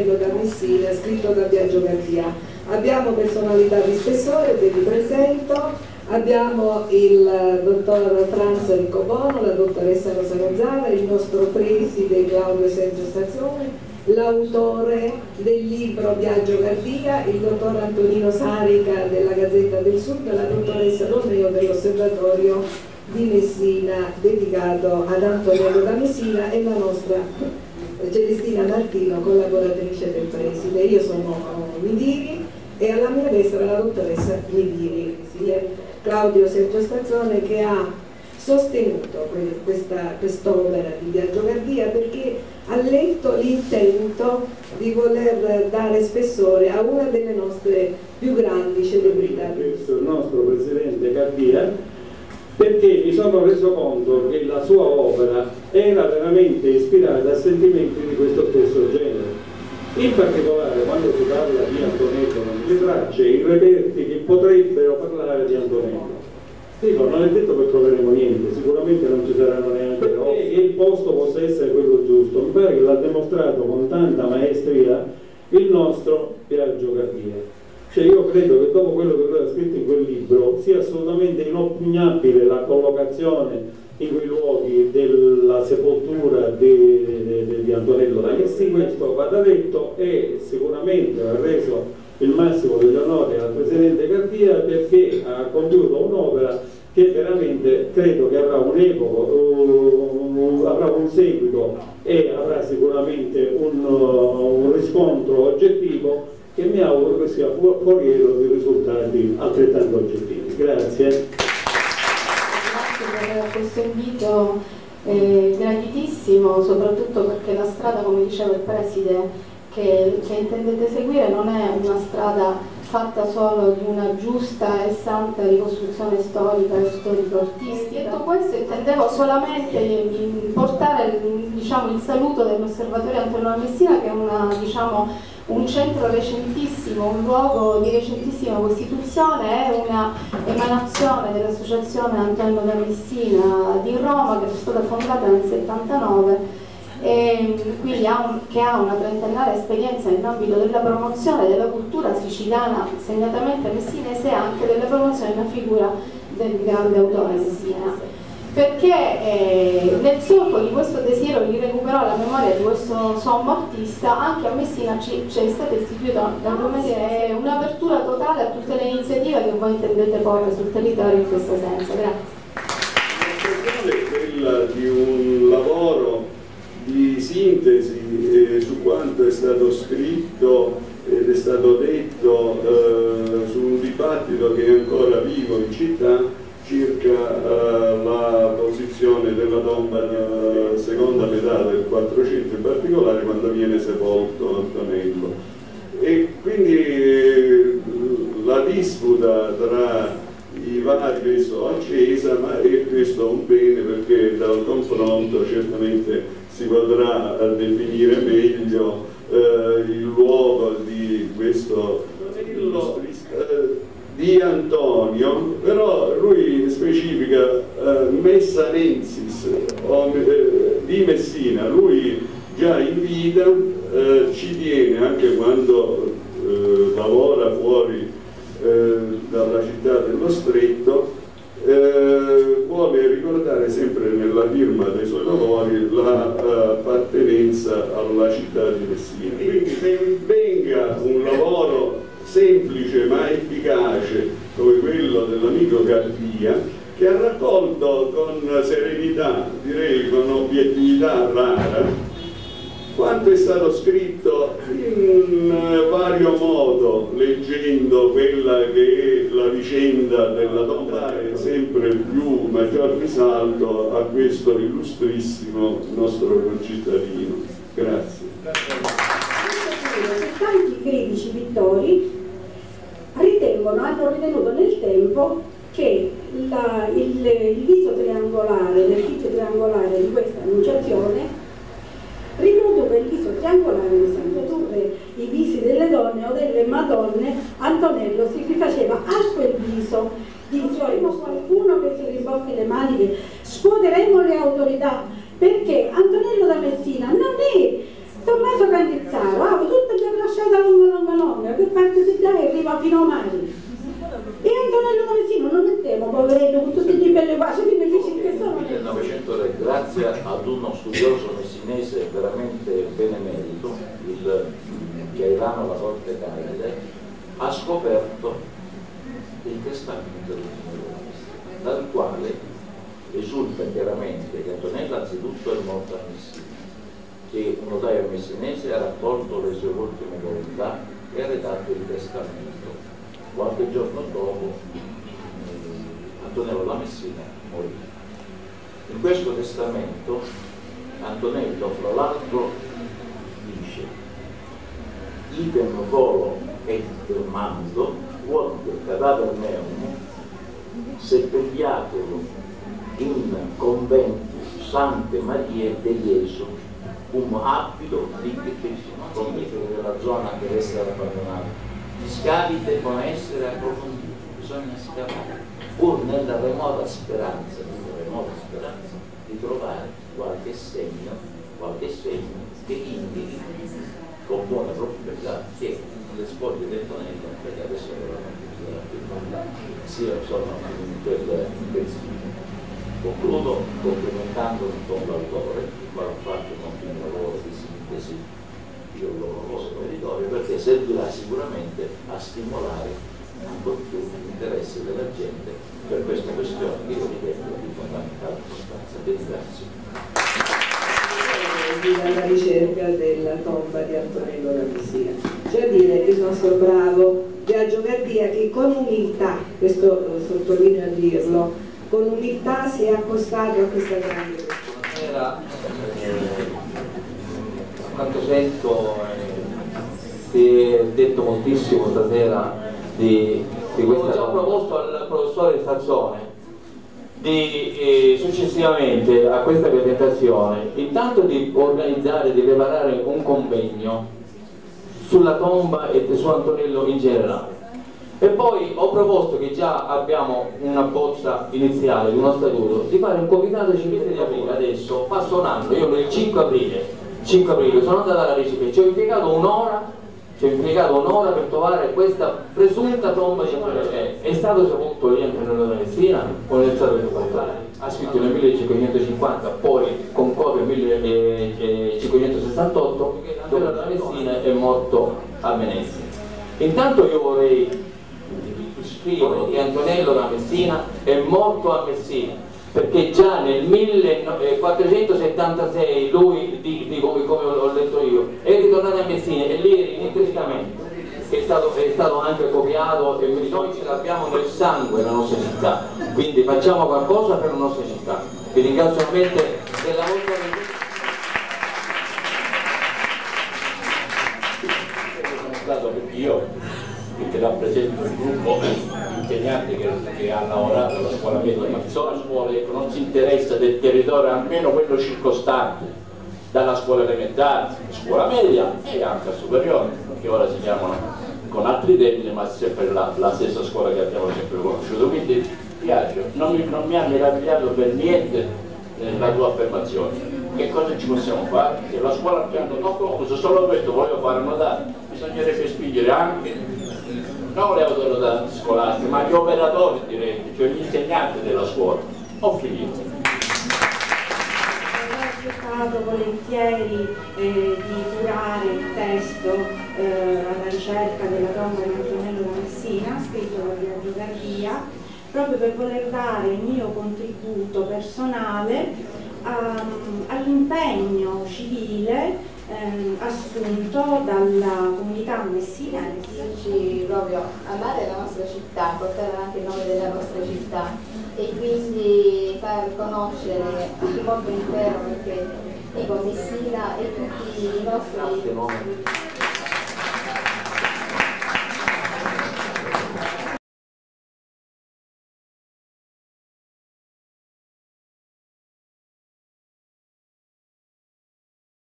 Antonello da Messina, scritto da Biagio Gardia. Abbiamo personalità di spessore, ve li presento. Abbiamo il dottor Franz Riccobono, la dottoressa Rosa Gonzala, il nostro preside Claudio Sergio Stazione, l'autore del libro Viaggio Gardia, il dottor Antonino Sarica della Gazzetta del Sud, la dottoressa Romeo dell'Osservatorio di Messina dedicato ad Antonello da Messina e la nostra Celestina Martino, collaboratrice del preside. Io sono Midiri e alla mia destra la dottoressa Midiri, Claudio Sergio Stazione che ha sostenuto quest'opera di Viaggio Gardia perché ha letto l'intento di voler dare spessore a una delle nostre più grandi celebrità. Il nostro Presidente Gardia perché mi sono reso conto che la sua opera era veramente ispirata a sentimenti di questo stesso genere. In particolare quando si parla di Antonello non si tracce i reperti che potrebbero parlare di Antonello Dico, non è detto che troveremo niente, sicuramente non ci saranno neanche e che il posto possa essere quello giusto. Mi pare che l'ha dimostrato con tanta maestria il nostro Piaggio Cartier. Cioè io credo che dopo quello che lui ha scritto in quel libro sia assolutamente inoppugnabile la collocazione in quei luoghi della sepoltura di, di, di Antonello Messi, questo vada detto e sicuramente ha reso il massimo degli onori al Presidente Cardia perché ha compiuto un'opera che veramente credo che avrà un epoco, uh, avrà un seguito e avrà sicuramente un, uh, un, riscontro oggettivo che mi auguro che sia foriero di risultati altrettanto oggettivi. Grazie. Grazie per questo invito eh, graditissimo, soprattutto perché la strada, come diceva il Preside, che, che intendete seguire non è una strada fatta solo di una giusta e santa ricostruzione storica e storico-artistica. Detto questo intendevo solamente portare diciamo, il saluto dell'Osservatorio Antonio Messina che è una, diciamo, un centro recentissimo, un luogo di recentissima costituzione, è una emanazione dell'Associazione Antonio da Messina di Roma che è stata fondata nel 79 e quindi ha un, che ha una trentennale esperienza nell'ambito della promozione della cultura siciliana, segnatamente messinese e anche della promozione della figura del grande autore Messina. Perché eh, nel solco di questo desiderio di recuperare la memoria di questo sommo artista, anche a Messina c'è stata istituita un'apertura totale a tutte le iniziative che voi intendete porre sul territorio in questo senso. Grazie. è quella di un lavoro di sintesi eh, su quanto è stato scritto ed è stato detto eh, su un dibattito che è ancora vivo in città la posizione della tomba nella seconda metà del 400 in particolare quando viene sepolto Antonello e quindi eh, la disputa tra i vari penso accesa ma è questo un bene perché dal confronto certamente si potrà definire meglio eh, il luogo di questo eh, di Antonio, però lui specifica eh, Messanensis o, eh, di Messina, lui già in vita eh, ci tiene anche quando eh, lavora fuori dalla città dello stretto eh, vuole ricordare sempre nella firma dei suoi lavori l'appartenenza uh, alla città di Messina. Con serenità, direi con obiettività rara, quanto è stato scritto in vario modo, leggendo quella che è la vicenda della tomba, sempre più maggior risalto a questo illustrissimo nostro concittadino. Grazie. Tanti critici pittori ritengono, hanno ritenuto nel tempo che la, il, il viso triangolare, l'effigie triangolare di questa annunciazione riproduca il viso triangolare di Sant'Eturre, i visi delle donne o delle madonne, Antonello si rifaceva a quel viso, dicevamo qualcuno che si rimbocchi le maniche, scuoteremo le autorità, perché Antonello da Messina non è Tommaso Candizzaro, ha tutta parte di là e arriva fino a Mari. Mettiamo, poverello, con tutti i belli quasi benefici che sono. Nel 1903, grazie ad uno studioso messinese veramente benemerito, il Gaetano La Corte Caide, ha scoperto il testamento del signore dal quale risulta chiaramente che Antonello anzitutto è morto a Messina, che un notaio messinese ha raccolto le sue ultime volontà e ha redatto il testamento. Qualche giorno dopo Antonello La Messina morì. In questo testamento Antonello, fra l'altro, dice idem volo et mando, quod cadaver meum, seppelliatelo in convento Sante Marie de Iesu, un abito ricchissimo, della zona che resta abbandonata. Gli scavi devono essere approfonditi, bisogna scavare, pur nella remota speranza, nella remota speranza di trovare qualche segno, qualche segno che indichi con buona probabilità che le spoglie del tonello, perché adesso sia sono in quel pezzo. Concludo complimentandomi con l'autore, il quale ha fatto un ottimo lavoro di sintesi, io lo conosco meritorio, perché servirà sicuramente a stimolare ancora più l'interesse della gente per questa questione che io ritengo di fondamentale importanza. Vi ringrazio alla ricerca della tomba di Antonello da Messina. Cioè a dire il nostro bravo Biagio Gardia che con umiltà, questo eh, sottolineo a dirlo, con umiltà si è accostato a questa grande Buonasera, eh, quanto sento eh, si è detto moltissimo stasera di, di questa... Ho già proposto al professore Sazzone di eh, successivamente a questa presentazione intanto di organizzare, di preparare un convegno sulla tomba e su Antonello in generale. E poi ho proposto che già abbiamo una bozza iniziale di uno statuto di fare un comitato civile di aprile adesso passa un anno, io il 5 aprile 5 aprile sono andato alla ricerca ci ho impiegato un'ora ci ho impiegato un'ora per trovare questa presunta tomba di Antonello è, stato sepolto lì Antonello da Messina o nel stato sepoltare ha scritto nel 1550 poi con copia nel 1568 Antonello da Messina è morto a Venezia. Intanto io vorrei scrivere che Antonello da Messina è morto a Messina perché già nel 1476 lui, di, di, come, ho detto io, è ritornato a Messina e lì era in testamento che è stato, è stato anche copiato e noi ce l'abbiamo nel sangue la nostra città. Quindi facciamo qualcosa per la nostra città. Vi ringrazio veramente della vostra stato io che rappresento un gruppo di insegnanti che, che ha lavorato alla scuola media, ma sono scuole che non si interessa del territorio, almeno quello circostante, dalla scuola elementare, scuola media e anche superiore, che ora si chiamano con altri termini, ma sempre la, la stessa scuola che abbiamo sempre conosciuto. Quindi Piaggio, non mi, non mi ha meravigliato per niente eh, la tua affermazione. Che cosa ci possiamo fare? Se la scuola piano non concluso, solo questo voglio fare notare, bisognerebbe spingere anche non le autorità scolastiche, ma gli operatori diretti, cioè gli insegnanti della scuola. Ho finito. Ho accettato volentieri eh, di curare il testo eh, alla ricerca della tomba di Antonello Messina, scritto da Viaggio Gardia, proprio per voler dare il mio contributo personale um, all'impegno civile ehm, assunto dalla comunità messinense. Ci proprio amare la nostra città, portare avanti il nome della nostra città e quindi far conoscere al mondo intero perché dico Messina e tutti i nostri